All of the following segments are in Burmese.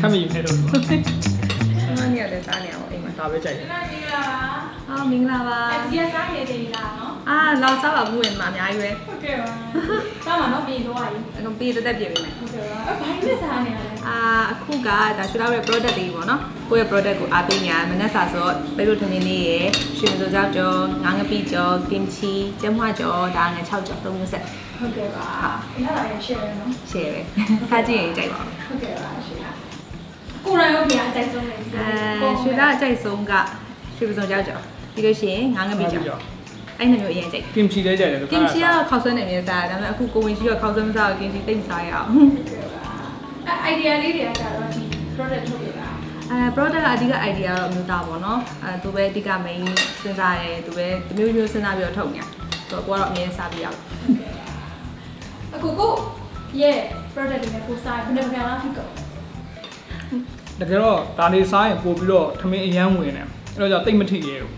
ထပ်မယူနေတော့မနေရတယ်စားနေအောင်အိမ်မှာဒါပဲကြိုက်တယ်မင်္ဂလာပါအော်မင်္ဂလာပါအကြီးစားနေတယ်လားနော် အာလောက်စားပါဘူးဝင်မှာအများကြီးပဲဟုတ်ကဲ့ပါစားမှာနော်ပြင်တော့ရည်အခုပြီးတက်တက်ပြင်ပေးမယ်ဟုတ်ကဲ့ပါအဘိုင်းနဲ့စားနေရလဲအာအခုကဒါရှူလာရဲ့ product တွေပေါ့နော်ကိုယ့်ရဲ့ product ကိုအားပေးညာမနက်စာဆိုတော့ပဲလို့ထမင်းလေးရယ်ရွှေမစိုးကြောက်ကြောငါးငပိကြောကင်ချီကျမွှကြောဒါငါ6ကြော3မျိုးဆက်ဟုတ်ကဲ့ပါအင်းလာရရှယ်ရနော်ရှယ်ပဲစားကြည့်ရင်ကြိုက်ပါဘူးဟုတ်ကဲ့ပါရှယ်ကိုရိုင်းရောပြန်အကြိုက်ဆုံးလေအဲရွှေလာအကြိုက်ဆုံးကရွှေမစိုးကြောက်ကြောပြီးလို့ရှိရင်ငါးငပိကြော အဲ့နှစ်မျိုးအရင်ကြိုက်ကင်ချီလေးကြိုက်တယ်လို့ကင်ချီကတော့ခောက်ဆွဲနေမြဲစားတယ်ဒါပေမဲ့အခုကိုဝင်ရှိတော့ခောက်ဆွဲမစားဘူးကင်ချီတိတ်မစားရအောင်အဲ idea လေးတွေကကြတော့ဒီ product ထုတ်ရတာအဲ product ကအဓိက idea ကတော့အမျိုးသားပေါ့နော်အဲသူပဲအဓိက main စဉ်းစားတယ်သူပဲတစ်မျိုးမျိုးစဉ်းစားပြီးတော့ထုတ်ညာဆိုတော့ကိုကတော့အမြဲစားပြီးရအောင်အခုကိုရဲ့ product တွေနဲ့ကိုစားဘယ်နှခါမှဖြစ်ကုန်တကယ်တော့ဒါနေစားရင်ပို့ပြီးတော့ထမင်းအရမ်းဝင်တယ်အဲ့တော့ကြောင့်တိတ်မထိရဲဘူး။ဟာ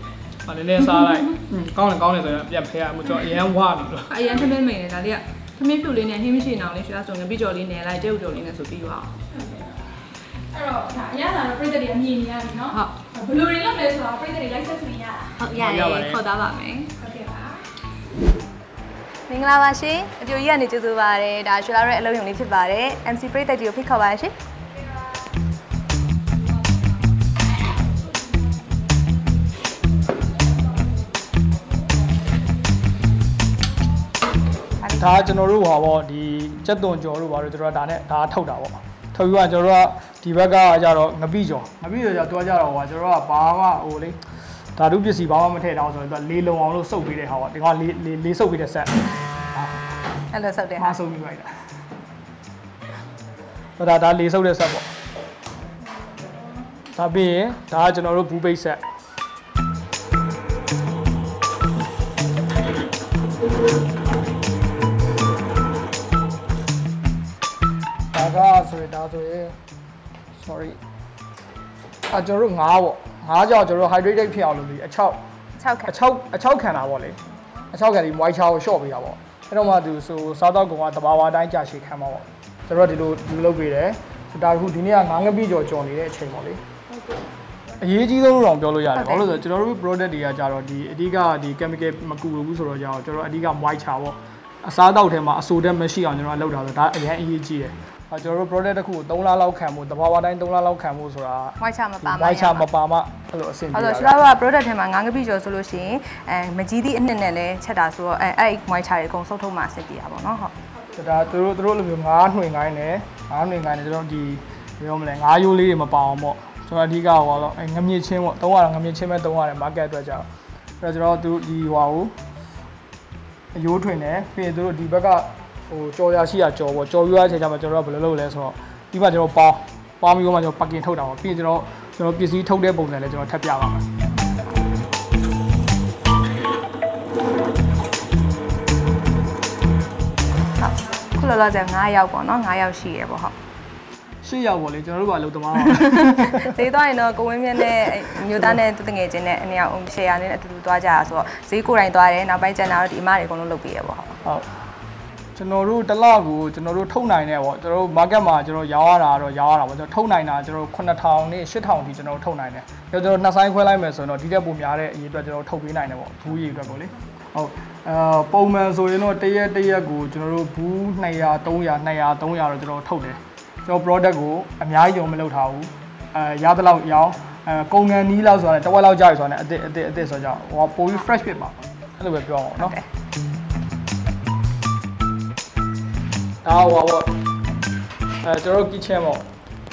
နည်းနည်းစားလိုက်။อืมကောင်းတယ်ကောင်းတယ်ဆိုရင်ပြန်ဖယ်ရမှုကျွန်တော်အရန်ဝါနေလို့အရင်သမင်းမိန်နေဒါလေးကသမင်းပြူလေးနဲ့ဟင်းမရှိအောင်လေးရွှေဆိုငပိကြော်လေးနယ်လိုက်ကျုပ်ကြော်လေးနဲ့ဆိုပြီးတော့အဲ့တော့ဒါအရသာတော့ပြည်သက်တွေအမြင်နေရတယ်နော်ဟုတ်ဘယ်လိုတွေလုပ်လဲဆိုတော့ပြည်သက်တွေ license တွေရတာဟုတ်ရတယ်ခေါ်သားပါမယ်ဟုတ်ကဲ့ပါမင်္ဂလာပါရှင်အပြိုကြီးကနေကျေးဇူးပါတယ်ဒါရွှေလာရဲ့အလုံးယုံလေးဖြစ်ပါတယ် MC ပရိသတ်တွေကိုဖိတ်ခေါ်ပါရရှင် ဒါကျွန်တော်တို့ဟာပေါ့ဒီစက်သွန်ကြော်တို့ဘာလို့ကျွန်တော်ကဒါနဲ့ဒါထုတ်တာပေါ့ထုတ်ပြီးတော့ကျွန်တော်တို့ကဒီဘက်ကကြတော့ငပိကြော်ငပိကြော်ကြတော့ကြတော့ဟိုကျွန်တော်တို့ကဘာမှဟိုလေဓာတုပစ္စည်းဘာမှမထည့်တော့ဆိုတော့လေးလုံအောင်လို့စုပ်ပေးတဲ့ဟာပေါ့ဒီကောင်လေးလေးလေးစုပ်ပေးတဲ့ဆက်ဟာအဲ့လိုဆောက်တယ်မဆုံးပြီးလိုက်တာဒါဒါလေးစုပ်တဲ့ဆက်ပေါ့ဒါပြီးရင်ဒါကကျွန်တော်တို့ဘူးပိတ်ဆက်ဒါ ဆိုရင်ဒါဆိုရင် sorry အကျွန်တော်တို့ငါးပေါ့ငါးကြောင့်ကျွန်တော်တို့ hydrated ဖြစ်အောင်လုပ်ပြီးအချောက်6ခအက်ချောက်အချောက်ခံတာပေါ့လေအချောက်ခံဒီ moisture ကို short ပေးတာပေါ့အဲ့တော့မှသူဆိုစားတော့ကောင်ကတဘာဝတိုင်းကြာရှည်ခံမှာပေါ့ကျွန်တော်ဒီလိုဒီလိုလုပ်ပေးတယ်ဒါကခုဒီနေ့ကငါးငပိကျော်ကြော်နေတဲ့အချိန်ပေါ့လေအရေးကြီးဆုံးလို့တော့ပြောလို့ရတယ်ဘာလို့လဲဆိုတော့ကျွန်တော်တို့ product တွေကကြတော့ဒီအဓိကဒီ chemical မကူဘူးဆိုတော့ကြတော့ကျွန်တော်အဓိက moisture ပေါ့အစားတောက်ထဲမှာအဆိုတက်မရှိအောင်ကျွန်တော်လုပ်တာဆိုဒါအရင်အရေးကြီးတယ်အဲ ကျွန်တော်တို့ product တစ်ခုကို3လလောက်ခံဖို့တဘာဝတိုင်း3လလောက်ခံဖို့ဆိုတာဝိုက်ချမပါမှာ moisture မပါမှအဲ့လိုအဆင်ပြေအဲ့တာတော့ရှလာက product ထဲမှာငါးငပိကျော်ဆိုလို့ရှိရင်အဲမကြီးသည့်အနှစ်နဲ့လဲချက်တာဆိုတော့အဲအဲ့ moisture တွေအကုန်စုပ်ထုတ်မှဆက်ပြရပါတော့နော်ဟုတ်ဒါသူတို့သူတို့လိုမျိုးငါးနှွေငိုင်းတယ်ငါးနှွေငိုင်းတယ်ကျွန်တော်ဒီဘယ်လိုမလဲငါးရိုးလေးတွေမပါအောင်ပေါ့ကျွန်တော်အဓိကဟောတော့အဲငမြင့်ချင်းပေါ့သုံးရတာငမြင့်ချင်းပဲသုံးရတယ် market အတွက်ကြောင့်အဲ့တော့ကျွန်တော်သူဒီဟွာကိုအယိုးထွင်တယ်ပြီးရင်သူတို့ဒီဘက်က ဟိုကြော်ရရှိရကြော်ပေါ့ကြော်ယူရတဲ့အချိန်ကျမှကျွန်တော်တို့ကဘယ်လိုလုပ်လဲဆိုတော့ဒီမှာကျွန်တော်ပေါင်းပေါင်းပြီးတော့မှကျွန်တော်ပကင်ထုတ်တာပေါ့ပြီးရင်ကျွန်တော်ကျွန်တော်ပစ္စည်းထုတ်တဲ့ပုံစံလည်းကျွန်တော်ထပ်ပြပါမယ်ခုလောလောဆယ်9ယောက်ပေါ့နော်9ယောက်ရှိရပေါ့ဟုတ်ရှေ့ရောက်ပေါ့လေကျွန်တော်တို့ကအလုပ်သမားပါဈေးသွားရင်တော့ကိုဝင်းမြတ်နဲ့အမျိုးသားနဲ့သူတငယ်ချင်းနဲ့အနေအောင် share နဲ့အတူတူသွားကြတာဆိုတော့ဈေးကိုယ်တိုင်သွားတယ်နောက်ပိုင်းကျန်တာတော့ဒီအမတွေအကုန်လုံးလုပ်ပေးရပေါ့ဟုတ်ဟုတ် ကျွန်တော်တို့တစ်လကိုကျွန်တော်တို့ထုတ်နိုင်တယ်ပေါ့ကျွန်တော်တို့ market မှာကျွန်တော်ရောင်းရတာတော့ရောင်းရတာပေါ့ကျွန်တော်ထုတ်နိုင်တာကျွန်တော်တို့9000နဲ့8000ထိကျွန်တော်တို့ထုတ်နိုင်တယ်ပြီးတော့ကျွန်တော်နှစ်ဆိုင်ခွဲလိုက်မယ်ဆိုရင်တော့ဒီတက်ပုံများတဲ့အရေးအတွက်ကျွန်တော်တို့ထုတ်ပေးနိုင်တယ်ပေါ့ဘူးရေးအတွက်ပေါ့လေဟုတ်အဲပုံမှန်ဆိုရင်တော့တစ်ရက်တစ်ရက်ကိုကျွန်တော်တို့ဘူး200 300 200 300တော့ကျွန်တော်ထုတ်တယ်ကျွန်တော် product ကိုအများကြီးယုံမလုပ်ထားဘူးအဲရသလောက်ရောင်းအဲကုန်ငံနီးလောက်ဆိုတာတဝက်လောက်ကြာပြီဆိုတာ ਨੇ အစ်အစ်အစ်ဆိုတော့ဟိုပိုပြီး fresh ဖြစ်ပါအဲ့လိုပဲပြောအောင်နော် ဒါဟိုပါပေါ့အဲကျွန်တော်တို့ kitchen ပေါ့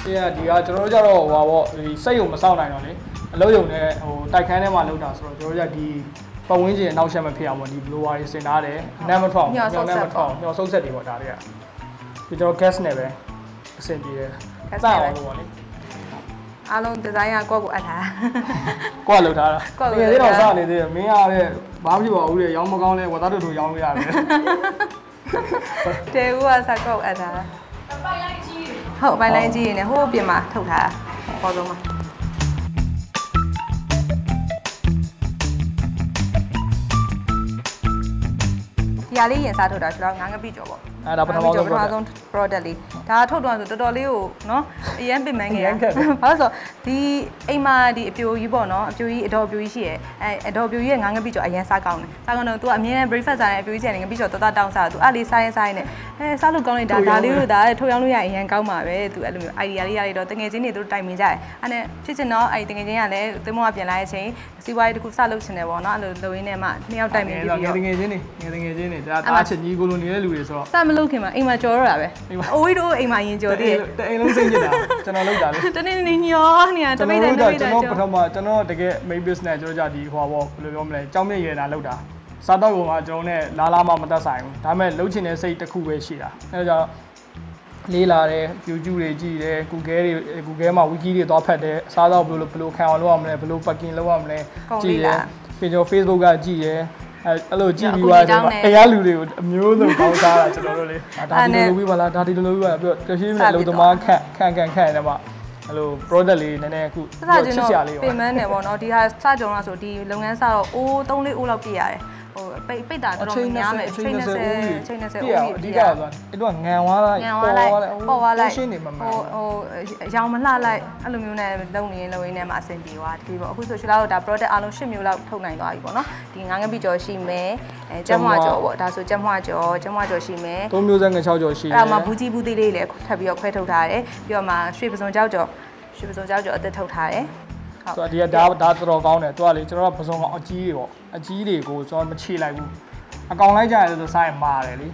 ဒီကဒီကကျွန်တော်တို့ကြတော့ဟိုပါပေါ့ဒီစိတ်ယုံမစောင့်နိုင်တော့လေအလုံးယုံနဲ့ဟိုတိုက်ခန်းထဲမှာလောက်တာဆိုတော့ကျွန်တော်တို့ကဒီပတ်ဝန်းကျင်အနောက်ရှက်မဖြစ်အောင်ပေါ့ဒီ blower တွေစင်ထားတယ်အနမ်းမထွက်အောင်ညှော်ဆုပ်ဆက်ပေါ့ညှော်ဆုပ်ဆက်တွေပေါ့ဒါတွေကဒီကျွန်တော် gas နဲ့ပဲအဆင်ပြေတယ် gas စနဲ့အောင်ပဲလို့ပေါ့လေအားလုံးဒီဇိုင်းကကိုယ့်ကိုအပ်ထားကိုကလောက်ထားတာကိုယ့်ကိုတကယ်လောက်သေးထားတော့စနေသေးတယ်မင်းရတဲ့ဘာမှမဖြစ်ပါဘူးလေရောင်းမကောင်းလဲဝတ်သားတို့တို့ရောင်းလို့ရတယ် တဲဦးကစကောက်အပ်ထားတာပိုင်လိုက်ကြီးတယ်ဟုတ်ပိုင်းလိုင်းကြီးရင်းနဲ့ဟိုးပြင်မှာထုတ်ထားတာပေါ်ဆုံးမှာဒီကဟာလေးရင်စားထုတ်တာဆိုတော့ငါးငပိကျော်ပေါ့အဲဒါပထမဆုံးပထမဆုံး product လေးဒါထုတ်တော့ဆိုတော်တော်လေးကိုနော်အရန်ပင်ပန်းခဲ့အရန်ခက်တယ်ဘာလို့ဆိုဒီအိမ်မှာဒီအပြိုကြီးပေါ့နော်အပြိုကြီးအတော်အပြိုကြီးရှိရဲအဲအတော်အပြိုကြီးရဲ့ငါးငပိကျော်အရန်စားကောင်းတယ်စားကောင်းတော့ तू အမြဲတမ်း breakfast စားရင်အပြိုကြီးချင်တယ်ငပိကျော်တော်တော်တောင်းစားသူအဲ့လေးစားရင်စားရင်နဲ့အဲစားလို့ကောင်းလိုက်ဒါဒါလေးတို့ဒါထုတ်ရောင်းလို့ရရင်အရန်ကောင်းပါပဲ तू အဲ့လိုမျိုး idea လေးရလိုက်တော့တငယ်ချင်းတွေတို့တိုင်ပင်ကြတယ်အဲ့နဲ့ဖြစ်ချင်တော့အဲ့တငယ်ချင်းကလည်းသင်္ဘောကပြန်လာတဲ့အချိန်စီးပွားရေးတစ်ခုစလုပ်ချင်တယ်ပေါ့နော်အဲ့လိုလိုရင်းနဲ့မှနှစ်ယောက်တိုင်ပင်ပြီးပြီးငယ်တော့ငယ်ချင်းနေငယ်ငယ်ချင်းနေဒါအဲ့မှာတားချင်ညီကိုလိုနေတဲ့လူတွေဆိုတော့စမလုပ်ခင်မှာအိမ်မှာကြော်ရတာပဲအိမ်မှာအိုးကြီးတို့အိမ်မှာရင်ကြော်သေးတယ်တအိမ်လုံးစိတ်ညစ်တာကျွန်တော်လောက်တာလေတနေ့နေ့ညောနေတာတကျွန်ပိတော်တ်တယ်တို့တကပိတ်တကျွန်ယ်တော်ပကြော်ထမကျွန်တော်တကယ် main business ကျွန်တော်ကြဒီဟိုဘောဘယ်လိုပြောမလဲကြောင်းမြင့်ရတာလောက်တာစားတော့ကောင်ကကျွန်တော်နဲ့လာလာမှမသက်ဆိုင်ဘူးဒါပေမဲ့လှုပ်ချင်တဲ့စိတ်တစ်ခုပဲရှိတာအဲဒါကြောင့်လေးလာတယ် YouTube တွေကြည့်တယ် Google တွေ Google မှာ wiki တွေသွားဖတ်တယ်စားတော့ဘယ်လိုဘယ်လိုခံအောင်လုပ်ရမလဲဘယ်လို packing လုပ်ရမလဲကြည့်တယ်ပြီးတော့ Facebook ကကြည့်တယ် အဲအဲ့လိုကြည့်ပြီးသွားတယ်တရားလူတွေကိုအမျိုးစုံပေါင်းစားတာကျွန်တော်တို့လေဒါဒီလိုလုပ်ပြီးပါလားဒါဒီလိုလုပ်ပြီးပါလားပြီးတော့တရှိနဲ့လုံသမားခန့်ခန့်ခန့်ခန့်တယ်မှာအဲ့လို product လေးနည်းနည်းအခုစစချင်းချစ်တော့စရာလေးပါပြင်မန်းတယ်ပေါ့နော်ဒီဟာစကြုံလားဆိုဒီလုပ်ငန်းစတော့အိုး3လေးအိုးလောက်ပြည့်ရတယ်ဟို ပိတ်ပိတ်တာတော်တော်များမယ်အချိန်20အချိန်20ပြအိုးည့်အဓိကဆိုတာအဲ့တော့ငံသွားလိုက်ငန်သွားလိုက်ပေါ်သွားလိုက်ရှင်းနေမှာမှာဟိုဟိုရောင်မလှလိုက်အဲ့လိုမျိုးနဲ့လုံနေရင်လုံရင်းနဲ့မှအဆင်ပြေသွားဒီပေါ့အခုဆိုရှင်လာတော့ဒါ product အားလုံး10မျိုးလောက်ထုတ်နိုင်သွားပြီပေါ့နော်ဒီငါးငပိကျော်ရှိမယ်အဲကျက်မွာကျော်ပေါ့ဒါဆိုကျက်မွာကျော်ကျက်မွာကျော်ရှိမယ်သုံးမျိုးဆက်ငါ6ကျော်ရှိတယ်အဲ့ဒါမှဘူးကြီးဘူးသေးလေးလည်းထပ်ပြီးတော့ခွဲထုတ်ထားတယ်ပြီးတော့မှရွှေပစုံကြောက်ကျော်ရွှေပစုံကြောက်ကျော်အသက်ထုတ်ထားတယ် ဟုတ်ဆိုတော့ဒီကဒါဒါတော်တော်ကောင်းတယ်သူကလေကျွန်တော်ကပစုံကောင်အကြီးတွေပေါ့အကြီးတွေကိုကျွန်တော်မခြေလိုက်ဘူးအကောင်လိုက်ကြရတယ်ဆိုစားရင်မာတယ်လေ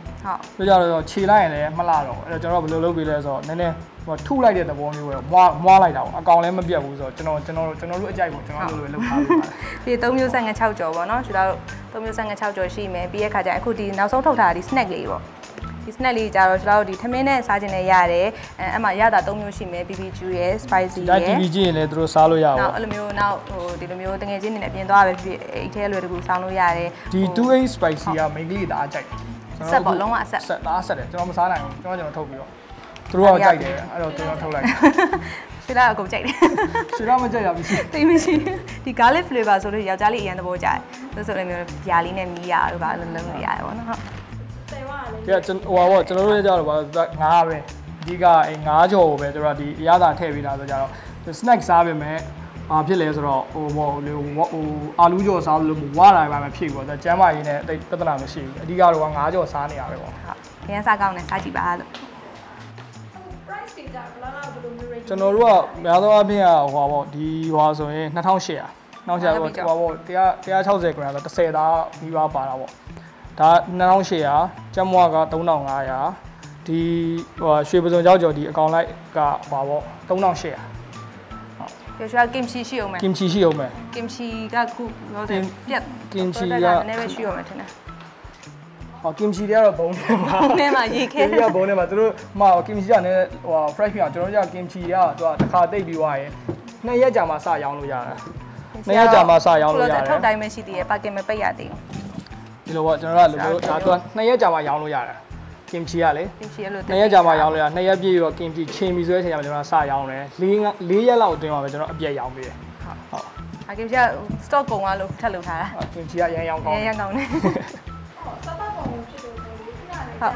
ဟုတ်ပြောကြတော့ခြေလိုက်ရင်လည်းမလာတော့ဘူးအဲ့တော့ကျွန်တော်ကဘယ်လိုလုပ်ပြီးလဲဆိုတော့နည်းနည်းဟိုထုလိုက်တဲ့သဘောမျိုးပဲမွားမွားလိုက်တာပေါ့အကောင်လည်းမပြတ်ဘူးဆိုတော့ကျွန်တော်ကျွန်တော်ကျွန်တော်တို့အကြိုက်ကိုကျွန်တော်တို့လိုပဲလုပ်ထားပေးပါတယ်ပြီး3မျိုးဆက်ငါ6ကျော်ပေါ့နော်ရှင်တို့3မျိုးဆက်ငါ6ကျော်ရှိမယ်ပြီးရခါကျရင်အခုဒီနောက်ဆုံးထုတ်ထားတာဒီ snack လေးပေါ့ ဒီ snack လေးကြတော့ကျွန်တော်တို့ဒီထမင်းနဲ့စားခြင်းနဲ့ရတယ်အဲအဲ့မှာရတာ3မျိုးရှိမယ် BBQ ရယ် spicy ဒါရယ် TV ကြည့်ရင်လည်းသူတို့စားလို့ရပါနောက်ဘူးအဲ့လိုမျိုးနောက်ဟိုဒီလိုမျိုးတငယ်ချင်းတွေနဲ့ပြင်သွားပဲဖြစ်ဖြစ်အိတ်ထဲလွယ်တကူဆောင်းလို့ရတယ်ဒီ 2A spicy က main ကလေးဒါအကြိုက်ဆက်ပေါ့လုံးဝအဆက်ဆက်ဒါဆက်တယ်ကျွန်တော်မစားနိုင်ဘူးကျွန်တော်ကျွန်တော်ထုတ်ပြီးတော့သူတို့ကကြိုက်တယ်အဲ့တော့ကျွန်တော်ထုတ်လိုက်ရှင်လာအကုန်ကြိုက်တယ်ရှင်တော့မကြိုက်ရဘူးရှင်တိတ်မရှိဒီ garlic flavor ဆိုလို့ယောက်ျားလေးအရင်သဘောကျတယ်လို့ဆိုလိုမျိုးပြာလေးနဲ့မီးရတို့ပါလို့လုံးလို့ရတယ်ပေါ့နော်ဟုတ်တယ်ဝါ လေကဲကျွန်ဟိုပါပေါ့ကျွန်တော်တို့ကြတော့ဗာငါးပဲအဓိကအဲငါးကြော်ကိုပဲတို့ကဒီအရသာထည့်ပေးတာဆိုကြတော့ snack စားပြင်မဲ့ဘာဖြစ်လဲဆိုတော့ဟိုဘောလေဟိုအာလူးကြော်စားလို့ဝါလာပါမဖြစ်ဘူးဆိုကျမ်းမာရေးနဲ့တိတ်ပြဿနာမရှိဘူးအဓိကတော့ငါးကြော်စားနေရပဲပေါ့ဟုတ်ရန်စားကောင်းတယ်စားကြည့်ပါလို့ price တွေကြဘယ်လောက်ဘယ်လိုမျိုး range ကျွန်တော်တို့ကများသောအားဖြင့်ကဟိုပါပေါ့ဒီဟိုဆိုရင်2800နောက်ကျတော့ဟိုပါပေါ့160 gram ဆို30သားမိပါပါတာပေါ့ ဒါ2800ကျက်မွားက3500ဒီဟိုရွှေပစုံကြောက်ကြော်ဒီအကောင်လိုက်ကဟိုပါပေါ့3800ပြောရွှေကင်ချီရှိအောင်မယ်ကင်ချီရှိအောင်မယ်ကင်ချီကခုပြောစကင်ပြက်ကင်ချီကနည်းနည်းပဲရှိအောင်မယ်ထင်တယ်ဟောကင်ချီတွေကတော့ဘုံထဲမှာထဲမှာရေခဲကင်ချီကဘုံထဲမှာသူတို့မဟောကင်ချီကလည်းဟို fresh ဖြစ်အောင်ကျွန်တော်တို့ကကင်ချီကသူကတစ်ခါတိတ်ပြီးသွားရင်နှစ်ရက်ကြာမှစရောင်းလို့ရတယ်နှစ်ရက်ကြာမှစရောင်းလို့ရတယ်ထုတ်တိုင်းပဲရှိသေးတယ်ပါကင်မပိတ်ရသေးဘူး ဒီလိုပေါ့ကျွန်တော်တို့ကလိုမျိုးဒါသူကနှစ်ရက်ကြာမှရောင်းလို့ရတယ်ကင်ချီကလေကင်ချီအဲ့လိုနှစ်ရက်ကြာမှရောင်းလို့ရနှစ်ရက်ပြည့်ပြီးတော့ကင်ချီချိန်ပြီးဆွဲချိန်ကြမှာကျွန်တော်ကစရောင်းတယ်၄၄ရက်လောက်အတွင်းမှာပဲကျွန်တော်အပြည့်ရောင်းပေးတယ်ဟုတ်အကင်ချီက stock ကုန်သွားလို့ထပ်လုပ်ထားတာကင်ချီကရမ်းရောင်းကောင်းရတယ်ရကောင်းတယ်ဟောစပတ်ပုံဖြစ်လို့ဆိုပြီးခုနကလည်းကြာ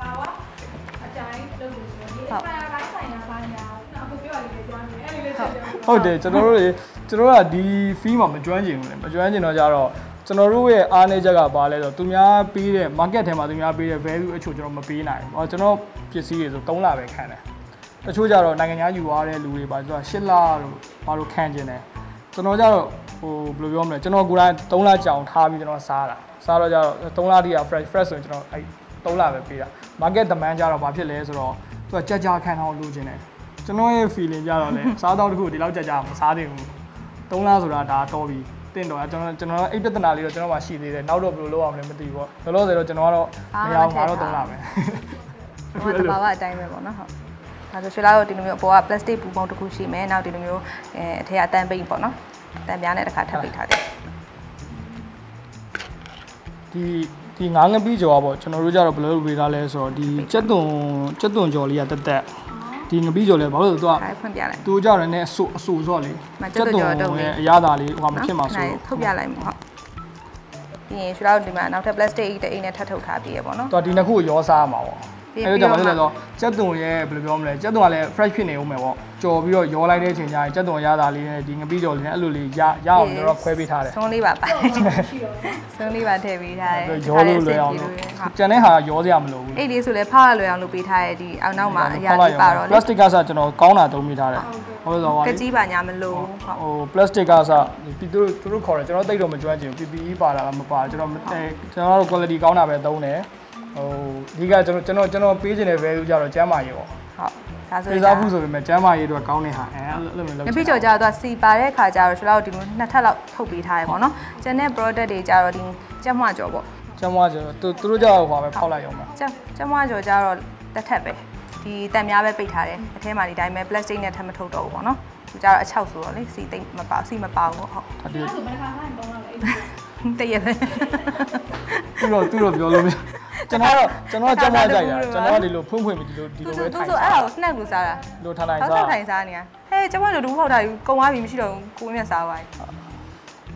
ပါဝါအကြိုင်းလုပ်လို့ဆိုရင်ဒီ fire ဘိုင်းဆိုင်ရာဘာညာခုနကပြောရလေးကြားနေအဲ့ဒီလေးချက်တယ်ဟုတ်တယ်ကျွန်တော်တို့တွေကျွန်တော်တို့ကဒီ fee မှာမကျွမ်းကျင်ဘူးလေမကျွမ်းကျင်တော့ကြတော့ ကျွန်တော်တို့ရဲ့အားနည်းချက်ကဘာလဲဆိုတော့သူများပေးတဲ့ market ထဲမှာသူများပေးတဲ့ value အချို့ကျွန်တော်မပေးနိုင်ဘူး။ဟောကျွန်တော်ပစ္စည်းတွေဆို3လပဲခံတယ်။တချို့ကြတော့နိုင်ငံခြားယူသွားတဲ့လူတွေပါဆိုတော့10လလို့ဘာလို့ခံကျင်တယ်။ကျွန်တော်ကြတော့ဟိုဘယ်လိုပြောမလဲကျွန်တော်ကိုယ်တိုင်3လကြောင်ထားပြီးကျွန်တော်စားတာ။စားတော့ကြတော့3လတိက fresh fresh ဆိုရင်ကျွန်တော်အဲ့3လပဲပေးတာ။ market demand ကြတော့ဘာဖြစ်လဲဆိုတော့သူကကြက်ကြခံအောင်လုပ်ခြင်းတယ်။ကျွန်တော်ရဲ့ feeling ကြတော့လေစားတော့တခုဒီလောက်ကြက်ကြမစားသင့်ဘူး။3လဆိုတာဒါတော့ပြီ။ တင့်တော်ကျွန်တော်ကျွန်တော်အိပ်ပြဿနာလေးတော့ကျွန်တော်မှရှိသေးတယ်နောက်တော့ဘယ်လိုလုပ်အောင်လဲမသိဘူးပေါ့လောလောဆယ်တော့ကျွန်တော်ကတော့မရအောင်ငါတော့သုံးလာမယ်ဟိုတဘာဝအတိုင်းပဲပေါ့နော်ဟုတ်ဒါဆိုရွှေလာတော့ဒီလိုမျိုးအပေါ်က plastic ပူပုံတစ်ခုရှိမယ်နောက်ဒီလိုမျိုးအဲအထက်ကအတန်ပိတ်ပေါ့နော်အတန်ပြားနဲ့တစ်ခါထပ်ပိတ်ထားတယ်ဒီဒီငါးငပိကြော်อ่ะပေါ့ကျွန်တော်တို့ကြတော့ဘယ်လိုလုပ်ပေးထားလဲဆိုတော့ဒီကြက်သွန်ကြက်သွန်ကြော်လေးကတက်တက် ဒီငပိကြော်လေးဘာလို့လဲဆိုတော့ခါဖွင့်ပြလိုက်သူကြတော့လည်းအဆူအဆူစော့လေမကြက်သွန်ကြော်တော့လေရဲ့အရသာလေးဟိုမှာမဖြစ်မှာဆိုထုတ်ပြလိုက်မှာဟုတ်ပြီးရင်ရွှေလောက်ဒီမှာနောက်ထပ် plastic အိတ်တစ်အိတ်နဲ့ထပ်ထုတ်ထားပြီးရပေါ့နော်တော့ဒီနှစ်ခုကိုရောစားရမှာပေါ့ပြီး အဲ့တော့ပြီးကျွန်တော့တော်လည်းဆိုကြက်သွန်ရဲ့ဘယ်လိုပြောမလဲကြက်သွန်ကလည်း fresh ဖြစ်နေဦးမယ်ပေါ့ကြော်ပြီးတော့ရောလိုက်တဲ့အချိန်ကျရင်ကြက်သွန်ရတာလေးနဲ့ဒီငပိကြော်လေးနဲ့အဲ့လိုလေးရရအောင်ကျွန်တော်ခွဲပေးထားတယ်ဆုံးလေးပါပါရှိတော့နော်ဆုံးလေးပါထည့်ပေးထားတယ်ရောလို့လွယ်အောင်လို့ဟုတ်ကျန်တဲ့ဟာရောစရာမလိုဘူးအဲ့ဒီဆိုလဲဖောက်ရလွယ်အောင်လုပ်ပေးထားတဲ့ဒီအောက်နောက်မှာအရာလေးပါတော့ပလတ်စတစ်ကစားကျွန်တော်ကောင်းတာသုံးမိထားတယ်ဟုတ်လို့ဆိုကတော့ကြီးပါညာမလို့ဟုတ်ဟို plastic ကစားဒီသူတို့သူတို့ခေါ်တယ်ကျွန်တော်သိတော့မကျွမ်းချင်ဘူး PPE ပါတာလားမပါကျွန်တော်အဲကျွန်တော်တို့ quality ကောင်းတာပဲသုံးတယ် ဟိုဒီကကျွန်တော်ကျွန်တော်ကျွန်တော်ပေးချင်တဲ့ value ကြတော့ကျမ်းမာရေးပေါ့ဟုတ်ဒါဆိုပေးစားဖို့ဆိုပေမဲ့ကျမ်းမာရေးတော့ကောင်းတဲ့ဟာအဲအဲ့လိုမျိုးလုပ်ငပိကျော်ကြတော့သူကစီပါတဲ့ခါကျတော့ရွှေလောက်ဒီလိုနှစ်ထပ်လောက်ထုတ်ပေးထားရပေါ့နော်ကျန်တဲ့ product တွေကျတော့ဒီကြက်မွကျော်ပေါ့ကျမ်းမာကျတော့သူသူတို့ကြောက်ဟွာပဲဖောက်လိုက်အောင်ပါကျက်ကျက်မွကျော်ကျတော့တစ်ထပ်ပဲဒီတန်များပဲပိတ်ထားတယ်အထဲမှာဒီတိုင်းပဲ plastic နဲ့ထပ်မထုတ်တော့ဘူးပေါ့နော်သူကျတော့အချောက်ဆိုတော့လေစီသိမ့်မပါစီမပါဘူးဟုတ်အတူအဲ့ဒါဆိုဘယ်ခါမှမပေါင်းတော့လဲအဲ့ဒီတည့်ရပဲသူတော့သူတော့ပြောလို့မရ ကျွန်တော်တော့ကျွန်တော်ကျမ်းမာကြိုက်တာကျွန်တော်ကဒီလိုဖွင့်ဖွင့်ပြီးဒီလိုဒီသူလိုသူပဲသူထိုင်ဆိုအဲ့ဒါကို snack လို့စားတာဒီလိုထိုင်ထိုင်ဟောက်စားဆက်ထိုင်စားနေရဟဲ့ကျမတို့ဒူးဖောက်တာယူကုံသွားပြီမရှိတော့ဘူးကိုမြတ်စားသွားပြီ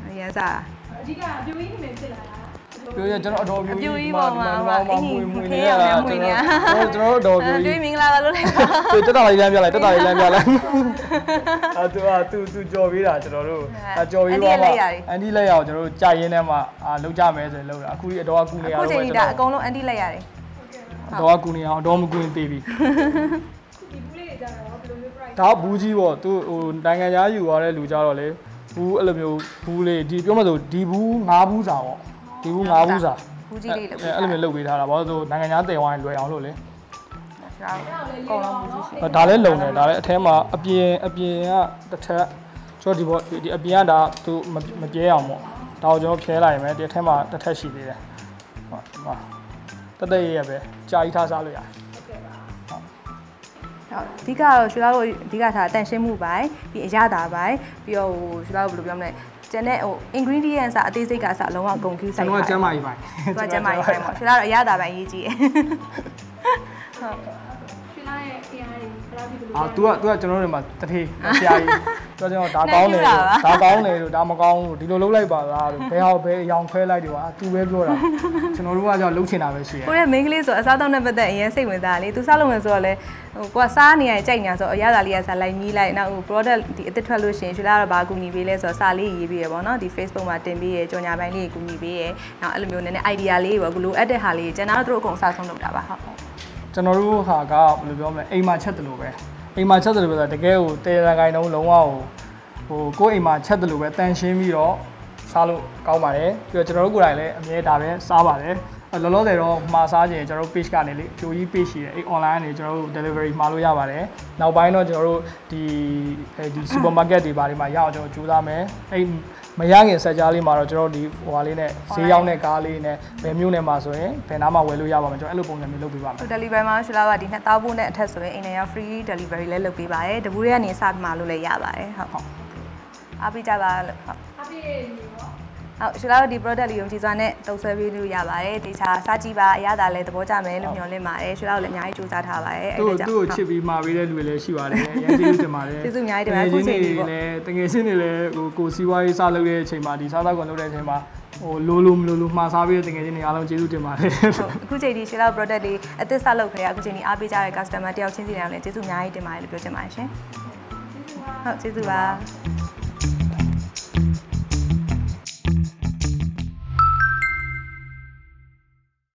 အရင်စားအဓိကအပြိုကြီးနေဖြစ်လာတာ ပြောရကျွန်တော်အတော်ပြူအပြူကြီးပေါ်မှာဟိုအင်းကြီးမွေခေနေးရရောင်တာနဲ့မွေနေရကျွန်တော်တို့အတော်ပြူတွေ့ကြီးမင်္ဂလာပါလို့လိုက်ပါသူတက်တာလေးလမ်းပြလိုက်တက်တာလေးလမ်းပြလိုက်အဲသူကသူသူကြော်ပေးတာကျွန်တော်တို့အကြော်ပေးပါမှာအန်ဒီလက်ရအောင်ကျွန်တော်တို့ကြာရင်းထဲမှာအာလောက်ကြမယ်ဆိုရင်လောက်တာအခုဒီအတော်ကကူနေရအခုတော့ချိန်ပဲကြီးကျွန်ဒါအတော်ကုန်လုံးအန်တီလိုက်ရတယ်အတော်ကကူနေအောင်အတော်မကူရင်သေးပြီဒီဘူးလေးတွေကြတော့ဘယ်လိုမျိုး price ဒါဘူးကြီးပေါ့သူဟိုနိုင်ငံသားယူသွားတဲ့လူကြတော့လေဘူးအဲ့လိုမျိုးဘူးလေးဒီပြောမှဆိုဒီဘူး၅ဘူးစာပေါ့ ဒီဘူး၅ဘူးစာဘူးကြီးလေးလုပ်အဲ့လိုမျိုးလုပ်ပေးထားတာဘာလို့ဆိုနိုင်ငံသားတင်ဝိုင်းလွယ်အောင်လို့လေရှာအကုန်လုံးဘူးကြီးရှိဒါလည်းလုံတယ်ဒါလည်းအထဲမှာအပြင်အပြင်ကတစ်ထက်ကျွန်တော်ဒီဘောဒီအပြင်ကဒါသူမပြဲအောင်ပေါ့ဒါကိုကျွန်တော်ဖြဲလိုက်မယ်ဒီအထဲမှာတစ်ထက်ရှိသေးတယ်ဟုတ်ဒီမှာတသက်ရရပဲကြာကြီးထားစားလို့ရတယ်ဟုတ်အဓိကတော့ရွှေလာတို့အဓိကထားတန်ရှင်းမှုပိုင်းပြီးအရသာပိုင်းပြီးတော့ဟိုရွှေလာတို့ဘယ်လိုပြောမလဲ ကျန်တဲ့ဟို ingredients အသေးစိတ်ကအစအလုံးဝအကုန်ကျူး ကျွ ဆိုင် န် ပါ တော်ကကျမ်းမာရေးပိုင်း သူကကျမ်းမာရေးပိုင်းပေါ့ရွှေလာတော့အရသာပိုင်းအရေးကြီးတယ် ရွှေလာရဲ့ AI တွေဘယ်လောက်ဒီဘယ်လို အာ तू က तू ကကျွန်တော်တို့မှာတထေးဆရာကြီးသူကကျွန်တော်ဒါကောင်းတယ်ဒါကောင်းတယ်လို့ဒါမကောင်းဘူးဒီလိုလုပ်လိုက်ပါလားလို့ဘယ်ဟောဘယ်အယောင်ခွဲလိုက်တယ်ကွာ तू ပဲပြောတာကျွန်တော်တို့ကကြောင့်လှုပ်ချင်တာပဲရှိတယ် ကိုရဲ့ main ကလေးဆိုအစားတောက်နဲ့ပတ်သက်အရင်စိတ်ဝင်စားတယ်လေသူစားလို့မယ်ဆိုတော့လေ ဟိုကိုကစားနေရကြိုက်နေတာဆိုအရသာလေးကစားလိုက်မြည်လိုက်နောက်ဟို product ဒီအသစ်ထွက်လို့ရှိရင်ရွှေလာတော့ဘာကူညီပေးလဲဆိုတော့စာလေးရေးပေးရပေါ့နော်ဒီ Facebook မှာတင်ပေးရကြော်ညာပိုင်းလေးကူညီပေးရနောက်အဲ့လိုမျိုးနည်းနည်း idea လေးပေါ့ကိုလိုအပ်တဲ့ဟာလေးကျန်တာတော့သူတို့အကုန်အစားဆုံးလုပ်တာပါဟုတ်ကျွန်တော်တို့ဟာကဘယ်လိုပြောမလဲအိမ်မှာချက်တယ်လို့ပဲအိမ်မှာချက်တယ်လို့ပဲဆိုတော့တကယ်ကိုတေရန်ကိုင်းလုံးလုံးဝဟိုကိုယ့်အိမ်မှာချက်တယ်လို့ပဲတန်ရှင်းပြီးတော့စားလို့ကောင်းပါတယ်ပြီးတော့ကျွန်တော်တို့ကိုယ်တိုင်လည်းအမြဲဒါပဲစားပါတယ် လောလောဆယ်တော့မှာစားခြင်းကျွန်တော်တို့ page ကနေလေပြိုကြီး page ရှိတယ်အဲ့ online ကနေကျွန်တော်တို့ delivery မှာလို့ရပါတယ်နောက်ပိုင်းတော့ကျွန်တော်တို့ဒီအဲဒီ supermarket တွေဘာတွေမှာရအောင်ကျွန်တော်ကြိုးစားမယ်အဲ့မရခင်ဆက်ကြားလေးမှာတော့ကျွန်တော်တို့ဒီဟိုဟာလေးနဲ့ဈေးရောက်တဲ့ကားလေးနဲ့ဘယ်မျိုးနဲ့မှာဆိုရင်ဘယ်နားမှာဝယ်လို့ရပါမယ်ကျွန်တော်အဲ့လိုပုံစံမျိုးလုပ်ပေးပါမယ်သူ delivery မှာရွှေလာကဒီ2000ပို့နဲ့အထက်ဆိုရင်အိမ်ထဲရောက် free delivery လည်းလုပ်ပေးပါတယ်တပူးတွေကနေစမှာလို့လည်းရပါတယ်ဟုတ်ဟုတ်အားပေးကြပါလို့ဟုတ်အပြည့်နေပေါ့ ဟုတ်ရှင်လာတို့ဒီ product လေးကိုကြည်စွာနဲ့တုံးဆွဲပေးလို့ရပါတယ်တေချာစားကြည့်ပါအရသာလည်းသဘောကျမယ်လို့မျှော်လင့်ပါတယ်ရှင်လာတို့လည်းအများကြီးစူးစမ်းထားပါတယ်အဲ့သူ့ဒါကြောင့်သူ့ကိုချစ်ပြီးမှာပေးတဲ့လူတွေလည်းရှိပါတယ်အရင်ကျေးဇူးတင်ပါတယ်ကျေးဇူးအများကြီးတင်ပါတယ်အခုချိန်ကြီးပေါ့လည်းတကယ်ချင်းတွေလည်းဟိုကိုစီးပွားရေးစလုပ်တဲ့အချိန်မှာဒီစားသောက်ကုန်လုပ်တဲ့အချိန်မှာဟိုလိုလိုမလိုလိုမှာစားပေးတဲ့တကယ်ချင်းတွေအားလုံးကျေးဇူးတင်ပါတယ်ဟုတ်အခုချိန်ဒီရှင်လာ product လေးအသစ်စလုပ်ခရေအခုချိန်ဒီအားပေးကြတဲ့ customer တယောက်ချင်းစီတိုင်းလည်းကျေးဇူးအများကြီးတင်ပါတယ်လို့ပြောချင်ပါတယ်ရှင်ဟုတ်ကျေးဇူးပါ